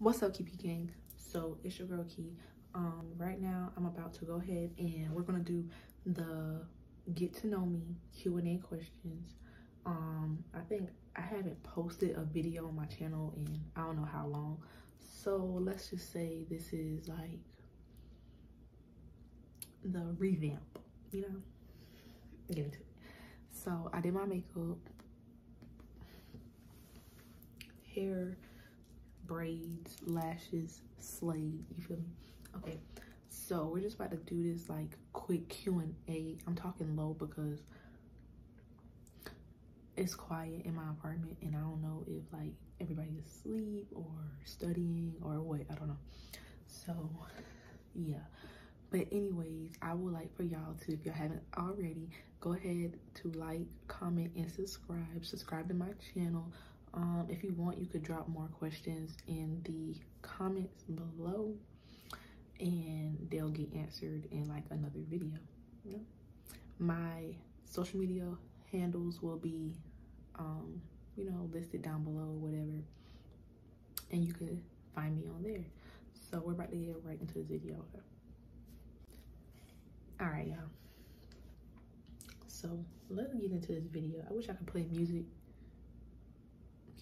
what's up KP gang? So it's your girl key. Um right now i'm about to go ahead and we're gonna do the get to know me q&a questions. Um i think i haven't posted a video on my channel in i don't know how long. So let's just say this is like the revamp you know? Get into it. So i did my makeup hair braids, lashes, slayed. You feel me? Okay, so we're just about to do this like quick Q&A. I'm talking low because it's quiet in my apartment and I don't know if like everybody is asleep or studying or what. I don't know. So yeah. But anyways, I would like for y'all to, if y'all haven't already, go ahead to like, comment, and subscribe. Subscribe to my channel um, if you want, you could drop more questions in the comments below and they'll get answered in like another video. My social media handles will be, um, you know, listed down below, whatever. And you could find me on there. So we're about to get right into this video. All right, y'all. So let's get into this video. I wish I could play music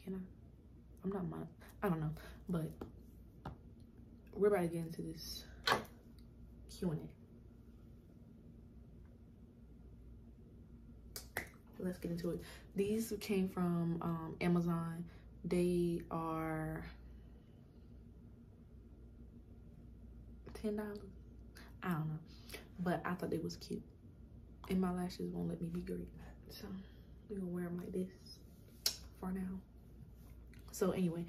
can I? I'm not my, I don't know, but we're about to get into this Q&A. Let's get into it. These came from um, Amazon. They are $10. I don't know, but I thought they was cute. And my lashes won't let me be great. So we're gonna wear them like this for now. So anyway,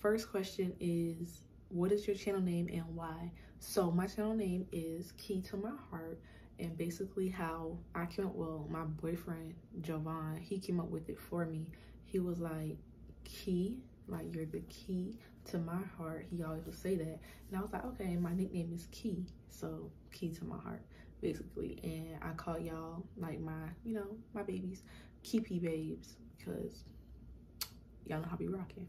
first question is, what is your channel name and why? So my channel name is Key to My Heart. And basically how I came up, well, my boyfriend, Jovan, he came up with it for me. He was like, Key, like you're the key to my heart. He always would say that. And I was like, okay, my nickname is Key. So Key to my heart, basically. And I call y'all like my, you know, my babies, Keepy babes, because y'all know how be rocking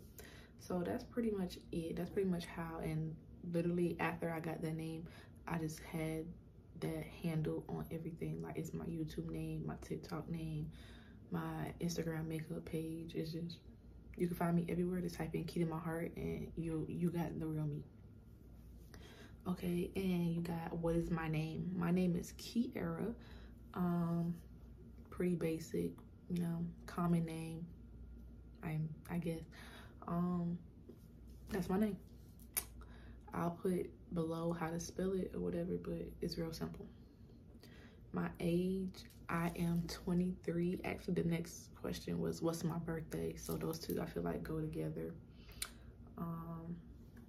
so that's pretty much it. That's pretty much how and literally after i got that name i just had that handle on everything. Like it's my youtube name my tiktok name my instagram makeup page. It's just you can find me everywhere. Just type in key to my heart and you you got the real me. Okay and you got what is my name? My name is Kiera. Um pretty basic you know common name I I guess. Um, that's my name. I'll put below how to spell it or whatever, but it's real simple. My age, I am 23. Actually, the next question was, what's my birthday? So those two, I feel like go together. Um,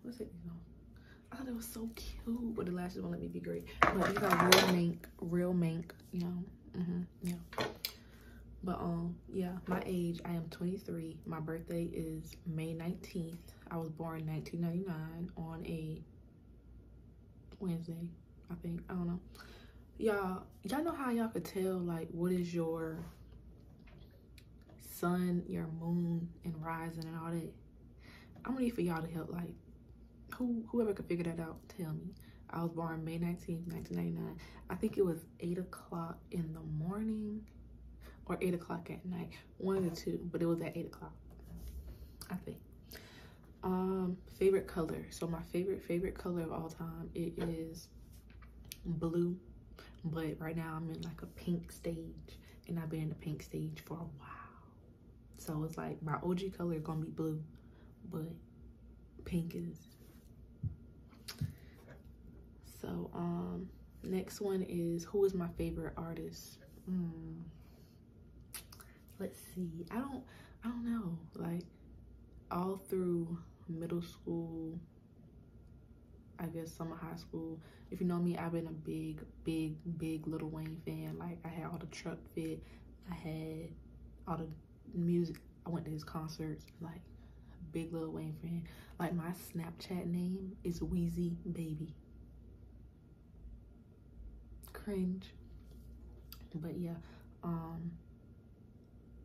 what's it? You know, was so cute, but the lashes won't let me be great. But these are real mink, real mink, you know. Mm -hmm, yeah. But um, yeah, my age, I am 23. My birthday is May 19th. I was born 1999 on a Wednesday, I think. I don't know. Y'all, y'all know how y'all could tell like what is your sun, your moon, and rising and all that. I'm ready for y'all to help. Like, who whoever could figure that out, tell me. I was born May 19th, 1999. I think it was 8 o'clock in the morning or 8 o'clock at night. One of the two, but it was at 8 o'clock, I think. Um, favorite color. So my favorite, favorite color of all time, it is blue. But right now I'm in like a pink stage and I've been in the pink stage for a while. So it's like my OG color is gonna be blue, but pink is. So um, next one is who is my favorite artist? Mm let's see i don't i don't know like all through middle school i guess summer high school if you know me i've been a big big big Lil Wayne fan like i had all the truck fit i had all the music i went to his concerts like big Lil Wayne fan. Like my snapchat name is Weezy Baby. Cringe. But yeah um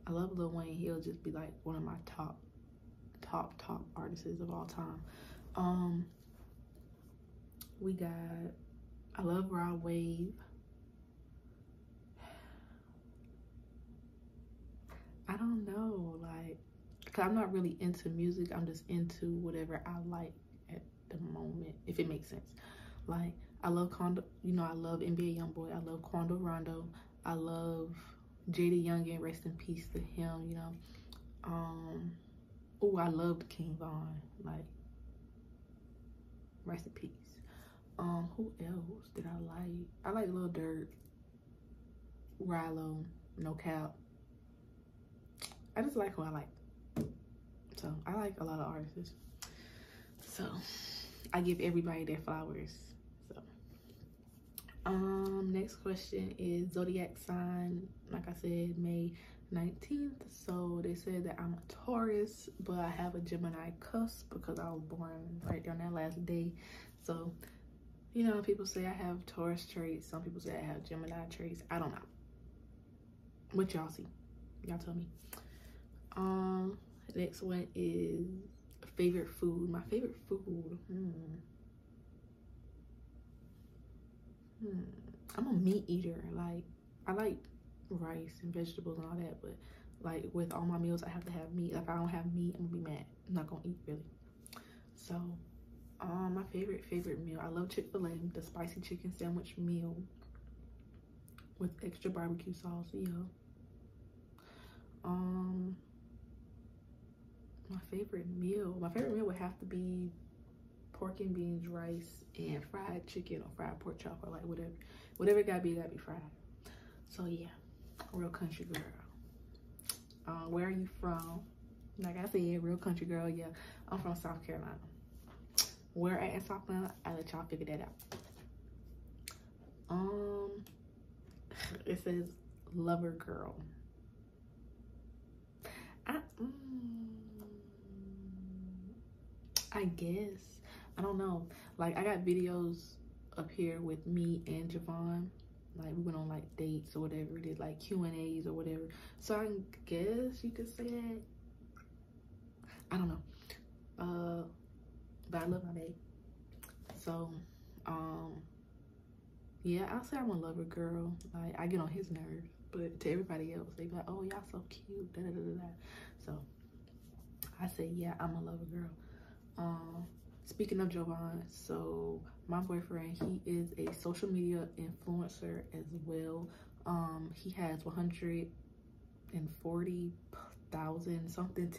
I love Lil Wayne. He'll just be like one of my top, top, top artists of all time. Um, we got I love Rod Wave. I don't know, like, cause I'm not really into music. I'm just into whatever I like at the moment, if it makes sense. Like, I love Quando, you know, I love NBA YoungBoy. I love Quando Rondo. I love JayDaYoungan, rest in peace to him, you know. Um, oh, I loved King Von, like, rest in peace. Um, who else did I like? I like Lil Durk, Rylo, No Cap. I just like who I like. So I like a lot of artists. So I give everybody their flowers. So um next question is zodiac sign. Like I said, May 19th. So they said that I'm a Taurus, but I have a Gemini cusp because I was born right on that last day. So, you know, people say I have Taurus traits. Some people say I have Gemini traits. I don't know. What y'all see? Y'all tell me. Um, next one is favorite food. My favorite food. Hmm. Hmm. I'm a meat eater. Like, I like rice and vegetables and all that, but like with all my meals, I have to have meat. Like, if I don't have meat, I'm gonna be mad. I'm not gonna eat really. So, um, my favorite favorite meal. I love Chick Fil A, the spicy chicken sandwich meal with extra barbecue sauce. Yeah. Um, my favorite meal. My favorite meal would have to be pork and beans, rice, and fried chicken or fried pork chop or like whatever. Whatever it gotta be, gotta be fried. So yeah, real country girl. Uh, where are you from? Like I said, real country girl. Yeah, I'm from South Carolina. Where at in South Carolina? I let y'all figure that out. Um, it says lover girl. I, mm, I guess. I don't know. Like, I got videos up here with me and Javon. Like, we went on, like, dates or whatever. Did, like, Q&As or whatever. So, I guess you could say that. I don't know. Uh, but I love my babe. So, um, yeah, I'll say I'm a lover girl. Like, I get on his nerves. But to everybody else, they be like, oh, y'all so cute. Da, da, da, da. So, I say, yeah, I'm a lover girl. Um, speaking of Jovan, so my boyfriend, he is a social media influencer as well. Um, he has 140,000 something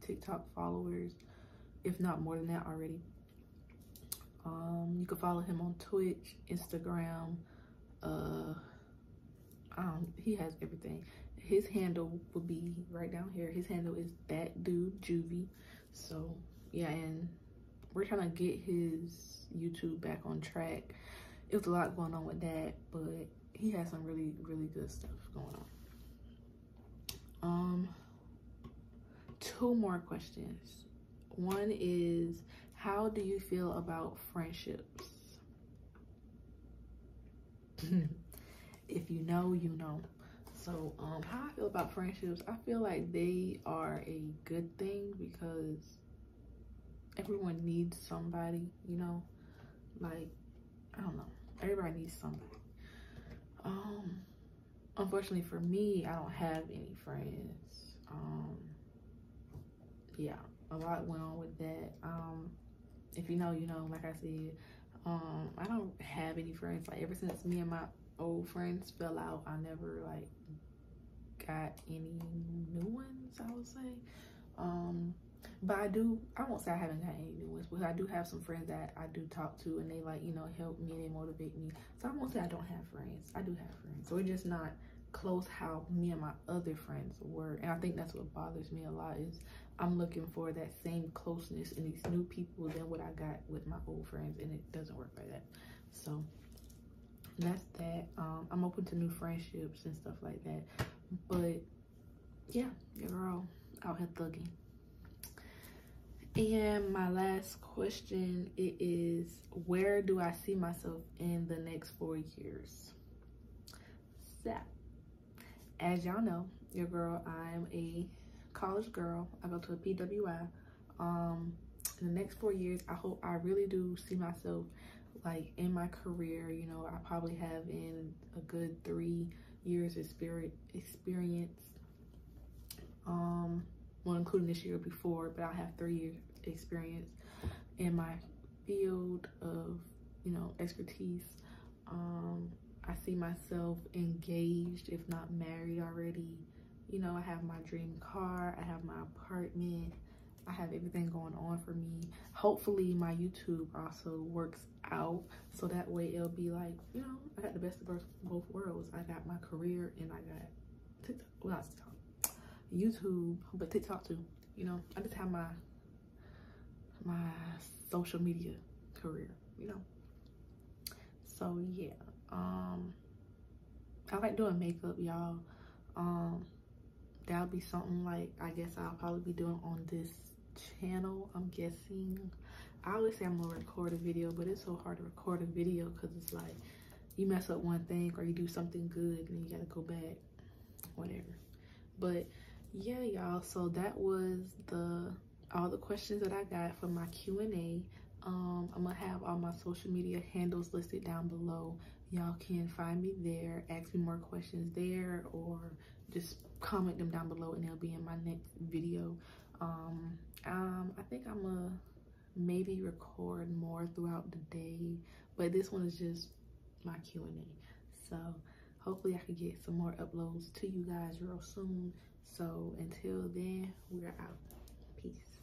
TikTok followers, if not more than that already. Um, you can follow him on Twitch, Instagram. Uh, um, he has everything. His handle will be right down here. His handle is that dude juvie. So yeah, and we're trying to get his YouTube back on track. It was a lot going on with that, but he has some really, really good stuff going on. Um, two more questions. One is, how do you feel about friendships? if you know, you know. So, um, how I feel about friendships, I feel like they are a good thing because everyone needs somebody, you know? Like, I don't know. Everybody needs somebody. Um, unfortunately for me, I don't have any friends. Um, yeah, a lot went on with that. Um, if you know, you know, like I said, um, I don't have any friends. Like, ever since me and my old friends fell out, I never, like, got any new ones, I would say. Um, but I do, I won't say I haven't got any new ones, but I do have some friends that I do talk to and they like, you know, help me and they motivate me. So I won't say I don't have friends. I do have friends. So we're just not close how me and my other friends were. And I think that's what bothers me a lot is I'm looking for that same closeness in these new people than what I got with my old friends and it doesn't work like that. So that's that. Um, I'm open to new friendships and stuff like that. But yeah, girl out here thugging. And my last question it is where do I see myself in the next four years? So, as y'all know, your girl, I'm a college girl. I go to a PWI. Um, in the next four years, I hope I really do see myself like in my career. You know, I probably have in a good three years of spirit experience. Um, well, including this year before, but I have three years experience in my field of, you know, expertise. Um, I see myself engaged, if not married already. You know, I have my dream car, I have my apartment, I have everything going on for me. Hopefully my YouTube also works out so that way it'll be like, you know, I got the best of both worlds. I got my career and I got TikTok, well not TikTok, YouTube, but TikTok too. You know, I just have my my social media career, you know. So yeah, um, I like doing makeup, y'all. Um, that'll be something like I guess I'll probably be doing on this channel i'm guessing i always say i'm gonna record a video but it's so hard to record a video because it's like you mess up one thing or you do something good and you gotta go back whatever but yeah y'all so that was the all the questions that i got for my q&a um, i'm gonna have all my social media handles listed down below. Y'all can find me there ask me more questions there or just comment them down below and they'll be in my next video. Um um i think i'm gonna maybe record more throughout the day but this one is just my q&a so hopefully i can get some more uploads to you guys real soon so until then we're out. Peace